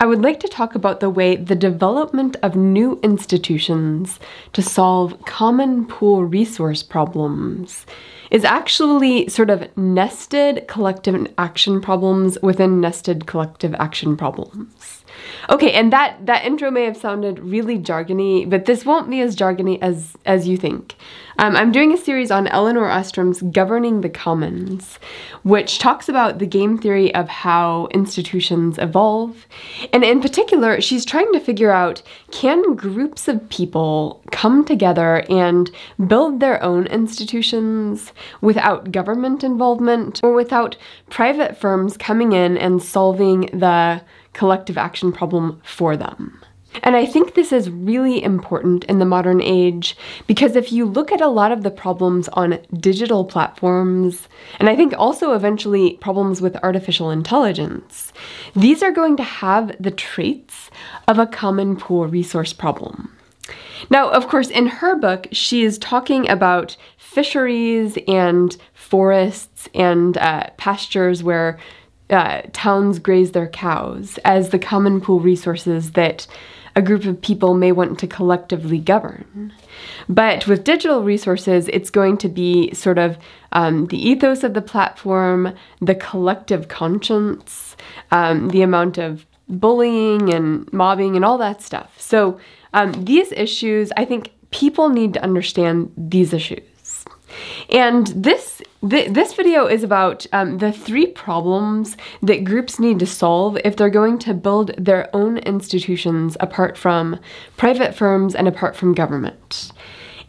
I would like to talk about the way the development of new institutions to solve common pool resource problems is actually sort of nested collective action problems within nested collective action problems. Okay, and that, that intro may have sounded really jargony, but this won't be as jargony as, as you think. Um, I'm doing a series on Elinor Ostrom's Governing the Commons, which talks about the game theory of how institutions evolve. And in particular, she's trying to figure out can groups of people come together and build their own institutions without government involvement or without private firms coming in and solving the collective action problem for them. And I think this is really important in the modern age because if you look at a lot of the problems on digital platforms, and I think also eventually problems with artificial intelligence, these are going to have the traits of a common pool resource problem. Now, of course, in her book, she is talking about fisheries and forests and uh, pastures where uh, towns graze their cows as the common pool resources that a group of people may want to collectively govern. But with digital resources, it's going to be sort of um, the ethos of the platform, the collective conscience, um, the amount of bullying and mobbing and all that stuff. So um, these issues, I think people need to understand these issues. And this th this video is about um, the three problems that groups need to solve if they're going to build their own institutions apart from private firms and apart from government.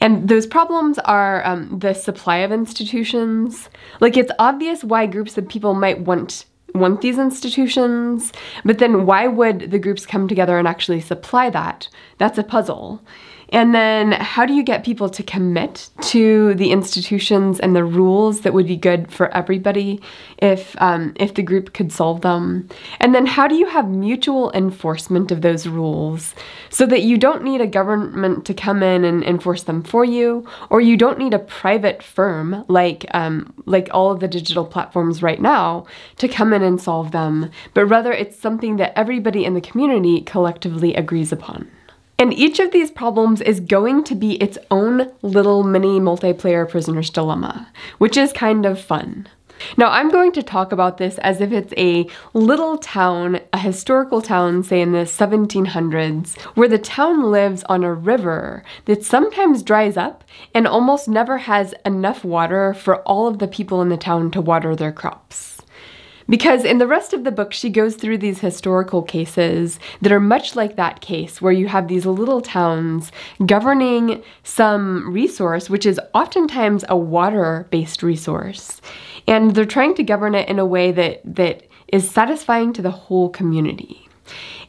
And those problems are um, the supply of institutions. Like it's obvious why groups of people might want want these institutions, but then why would the groups come together and actually supply that? That's a puzzle. And then how do you get people to commit to the institutions and the rules that would be good for everybody if, um, if the group could solve them? And then how do you have mutual enforcement of those rules so that you don't need a government to come in and enforce them for you, or you don't need a private firm like, um, like all of the digital platforms right now to come in and solve them, but rather it's something that everybody in the community collectively agrees upon. And each of these problems is going to be its own little mini multiplayer prisoner's dilemma, which is kind of fun. Now, I'm going to talk about this as if it's a little town, a historical town, say in the 1700s, where the town lives on a river that sometimes dries up and almost never has enough water for all of the people in the town to water their crops. Because in the rest of the book, she goes through these historical cases that are much like that case, where you have these little towns governing some resource, which is oftentimes a water based resource. And they're trying to govern it in a way that, that is satisfying to the whole community.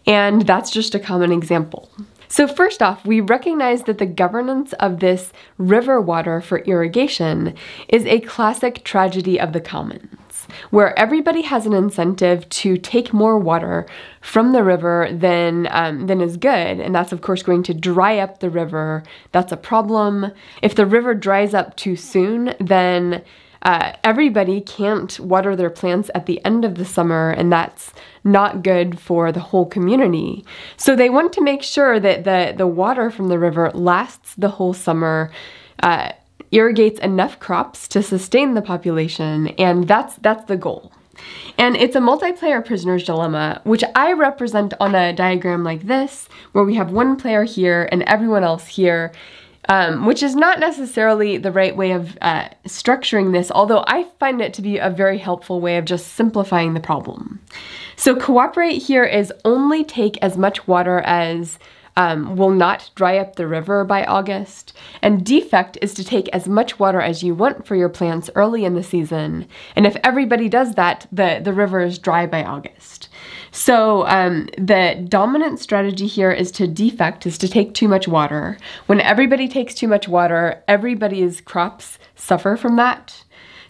And that's just a common example. So first off, we recognize that the governance of this river water for irrigation is a classic tragedy of the commons, where everybody has an incentive to take more water from the river than, um, than is good, and that's of course going to dry up the river. That's a problem. If the river dries up too soon, then uh, everybody can't water their plants at the end of the summer, and that's not good for the whole community. So they want to make sure that the, the water from the river lasts the whole summer. Uh, irrigates enough crops to sustain the population, and that's that's the goal. And it's a multiplayer prisoner's dilemma, which I represent on a diagram like this, where we have one player here and everyone else here, um, which is not necessarily the right way of uh, structuring this, although I find it to be a very helpful way of just simplifying the problem. So cooperate here is only take as much water as um, will not dry up the river by August, and defect is to take as much water as you want for your plants early in the season, and if everybody does that, the, the river is dry by August. So um, the dominant strategy here is to defect, is to take too much water. When everybody takes too much water, everybody's crops suffer from that.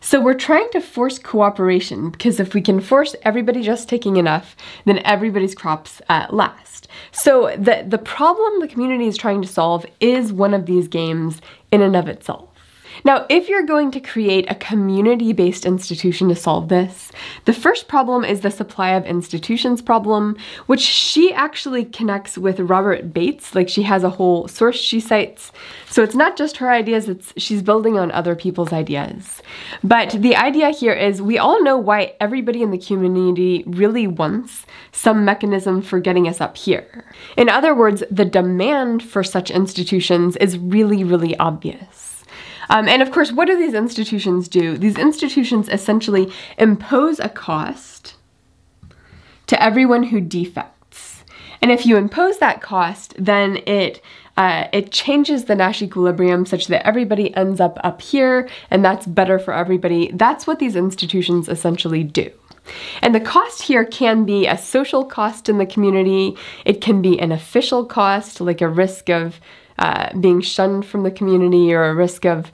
So we're trying to force cooperation because if we can force everybody just taking enough, then everybody's crops uh, last. So the, the problem the community is trying to solve is one of these games in and of itself. Now, if you're going to create a community based institution to solve this, the first problem is the supply of institutions problem, which she actually connects with Robert Bates. Like she has a whole source she cites. So it's not just her ideas, it's she's building on other people's ideas. But the idea here is we all know why everybody in the community really wants some mechanism for getting us up here. In other words, the demand for such institutions is really, really obvious. Um, and of course, what do these institutions do? These institutions essentially impose a cost to everyone who defects. And if you impose that cost, then it uh, it changes the Nash equilibrium such that everybody ends up up here, and that's better for everybody. That's what these institutions essentially do. And the cost here can be a social cost in the community, it can be an official cost, like a risk of uh, being shunned from the community or a risk of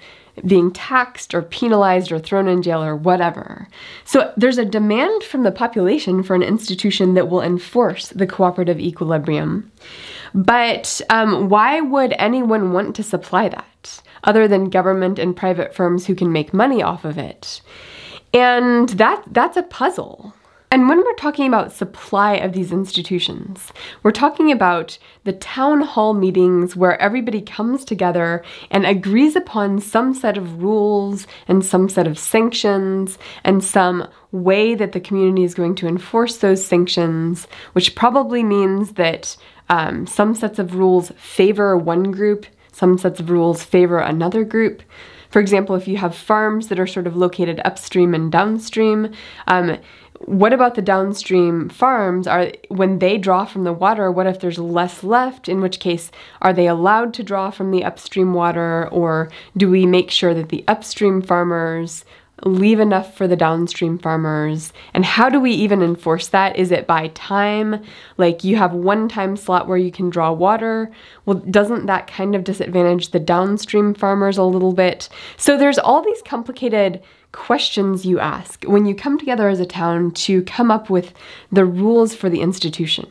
being taxed or penalized or thrown in jail or whatever. So there's a demand from the population for an institution that will enforce the cooperative equilibrium. But um, why would anyone want to supply that other than government and private firms who can make money off of it? And that that's a puzzle. And when we're talking about supply of these institutions, we're talking about the town hall meetings where everybody comes together and agrees upon some set of rules and some set of sanctions and some way that the community is going to enforce those sanctions, which probably means that um, some sets of rules favor one group, some sets of rules favor another group. For example, if you have farms that are sort of located upstream and downstream, um, what about the downstream farms? Are when they draw from the water what if there's less left? In which case are they allowed to draw from the upstream water? Or do we make sure that the upstream farmers leave enough for the downstream farmers? And how do we even enforce that? Is it by time? Like you have one time slot where you can draw water. Well doesn't that kind of disadvantage the downstream farmers a little bit? So there's all these complicated questions you ask when you come together as a town to come up with the rules for the institution.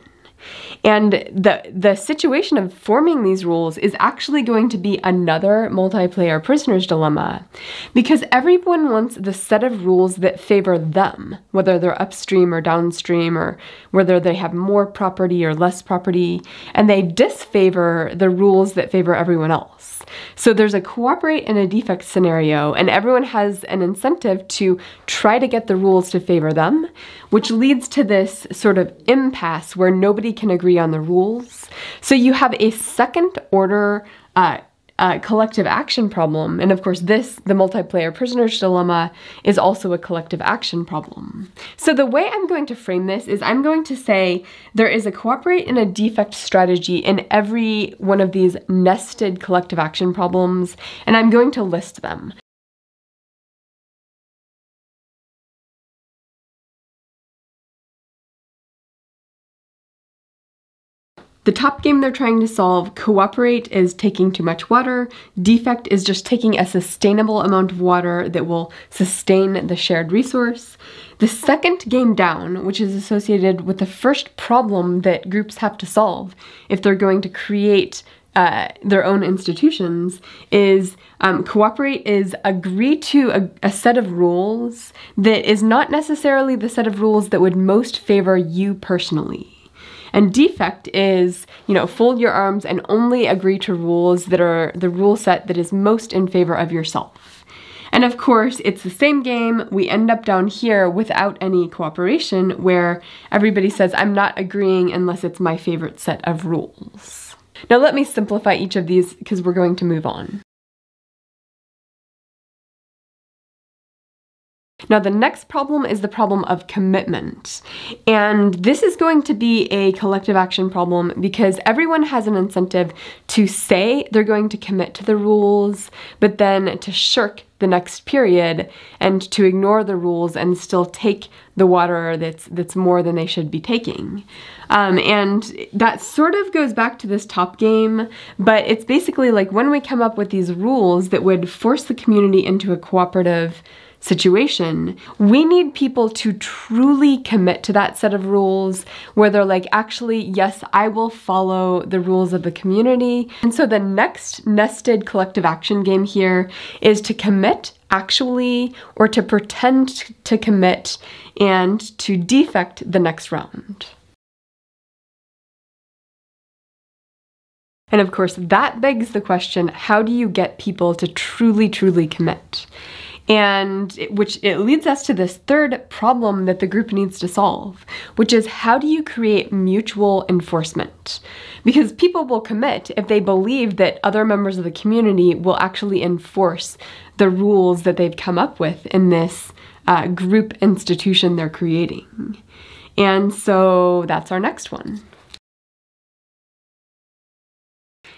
And the the situation of forming these rules is actually going to be another multiplayer prisoner's dilemma because everyone wants the set of rules that favor them, whether they're upstream or downstream or whether they have more property or less property, and they disfavor the rules that favor everyone else. So there's a cooperate and a defect scenario, and everyone has an incentive to try to get the rules to favor them, which leads to this sort of impasse where nobody can agree on the rules. So you have a second order uh, uh, collective action problem. And of course, this, the multiplayer prisoner's dilemma, is also a collective action problem. So the way I'm going to frame this is I'm going to say there is a cooperate and a defect strategy in every one of these nested collective action problems, and I'm going to list them. The top game they're trying to solve, Cooperate, is taking too much water. Defect is just taking a sustainable amount of water that will sustain the shared resource. The second game down, which is associated with the first problem that groups have to solve if they're going to create uh, their own institutions is um, cooperate is agree to a, a, set of rules that is not necessarily the set of rules that would most favor you personally. And defect is, you know, fold your arms and only agree to rules that are the rule set that is most in favor of yourself. And of course, it's the same game. We end up down here without any cooperation where everybody says, I'm not agreeing unless it's my favorite set of rules. Now let me simplify each of these because we're going to move on. Now, the next problem is the problem of commitment. And this is going to be a collective action problem because everyone has an incentive to say they're going to commit to the rules, but then to shirk the next period and to ignore the rules and still take the water that's that's more than they should be taking. Um, and that sort of goes back to this top game, but it's basically like when we come up with these rules that would force the community into a cooperative situation. We need people to truly commit to that set of rules where they're like, actually, yes, I will follow the rules of the community. And so the next nested collective action game here is to commit actually or to pretend to commit and to defect the next round. And of course, that begs the question how do you get people to truly, truly commit? And it, which it leads us to this third problem that the group needs to solve, which is how do you create mutual enforcement? Because people will commit if they believe that other members of the community will actually enforce the rules that they've come up with in this uh, group institution they're creating. And so that's our next one.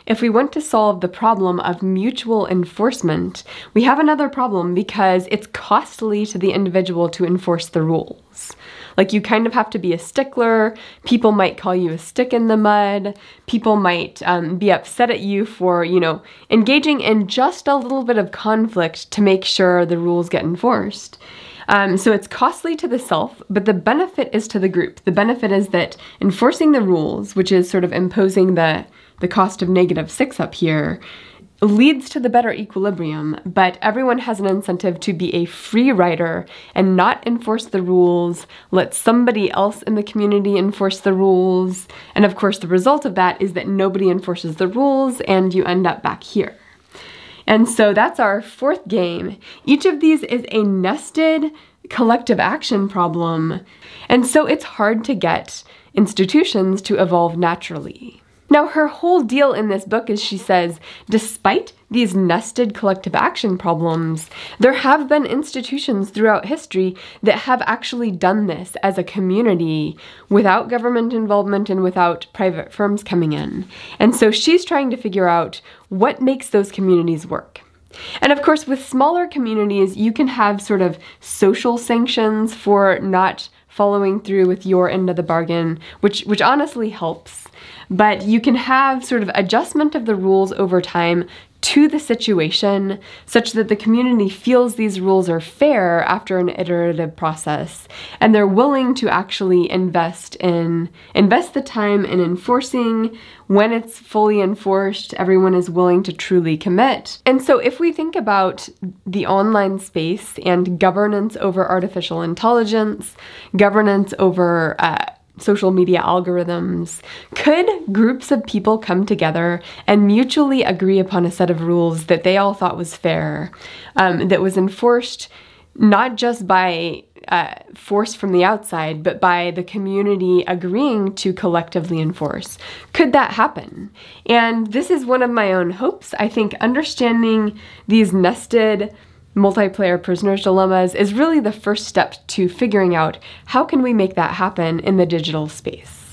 If we want to solve the problem of mutual enforcement, we have another problem because it's costly to the individual to enforce the rules. Like, you kind of have to be a stickler. People might call you a stick in the mud. People might um, be upset at you for, you know, engaging in just a little bit of conflict to make sure the rules get enforced. Um, so it's costly to the self, but the benefit is to the group. The benefit is that enforcing the rules, which is sort of imposing the the cost of negative 6 up here, leads to the better equilibrium, but everyone has an incentive to be a free rider and not enforce the rules, let somebody else in the community enforce the rules, and of course the result of that is that nobody enforces the rules and you end up back here. And so that's our fourth game. Each of these is a nested collective action problem, and so it's hard to get institutions to evolve naturally. Now, her whole deal in this book is she says, despite these nested collective action problems, there have been institutions throughout history that have actually done this as a community without government involvement and without private firms coming in. And so she's trying to figure out what makes those communities work. And of course, with smaller communities, you can have sort of social sanctions for not following through with your end of the bargain, which, which honestly helps. But you can have sort of adjustment of the rules over time to the situation such that the community feels these rules are fair after an iterative process and they're willing to actually invest in invest the time in enforcing. When it's fully enforced everyone is willing to truly commit. And so if we think about the online space and governance over artificial intelligence governance over uh, social media algorithms, could groups of people come together and mutually agree upon a set of rules that they all thought was fair, um, that was enforced not just by uh, force from the outside, but by the community agreeing to collectively enforce. Could that happen? And this is one of my own hopes. I think understanding these nested multiplayer prisoners dilemmas is really the first step to figuring out how can we make that happen in the digital space.